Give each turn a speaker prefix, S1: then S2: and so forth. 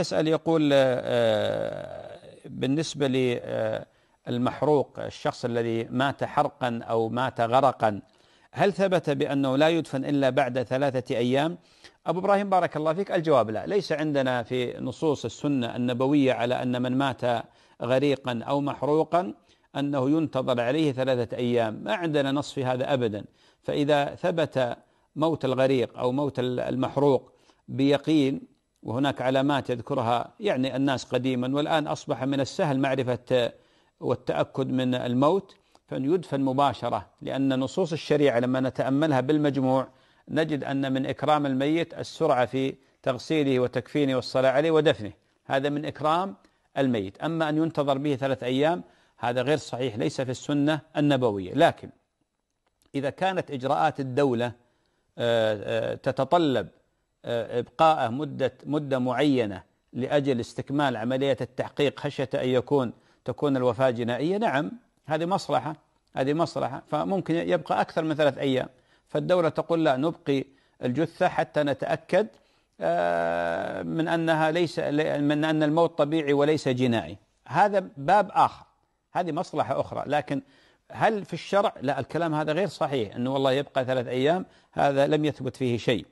S1: يسأل يقول آه، بالنسبة للمحروق الشخص الذي مات حرقا أو مات غرقا هل ثبت بأنه لا يدفن إلا بعد ثلاثة أيام؟ أبو إبراهيم بارك الله فيك الجواب لا. ليس عندنا في نصوص السنة النبوية على أن من مات غريقا أو محروقا أنه ينتظر عليه ثلاثة أيام. ما عندنا نص في هذا أبدا. فإذا ثبت موت الغريق أو موت المحروق بيقين وهناك علامات يذكرها يعني الناس قديما والآن أصبح من السهل معرفة والتأكد من الموت فأن يدفن مباشرة لأن نصوص الشريعة لما نتأملها بالمجموع نجد أن من إكرام الميت السرعة في تغسيله وتكفينه والصلاة عليه ودفنه. هذا من إكرام الميت. أما أن ينتظر به ثلاث أيام هذا غير صحيح ليس في السنة النبوية. لكن إذا كانت إجراءات الدولة آه، آه، تتطلب إبقاءه مدة مدة معينة لأجل استكمال عملية التحقيق خشية أن يكون تكون الوفاة جنائية. نعم هذه مصلحة هذه مصلحة. فممكن يبقى أكثر من ثلاث أيام. فالدولة تقول لا نبقي الجثة حتى نتأكد من أنها ليس من أن الموت طبيعي وليس جنائي. هذا باب آخر. هذه مصلحة أخرى. لكن هل في الشرع؟ لا الكلام هذا غير صحيح. أنه والله يبقى ثلاث أيام هذا لم يثبت فيه شيء.